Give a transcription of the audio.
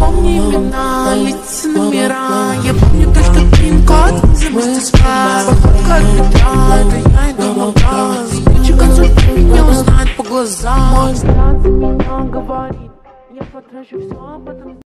Помни имена, помню меня узнает номера Я помню только пин-код из-за мастерства Походка от это я иду газ Куча концов меня узнает по глазам Я потрачу все, а потом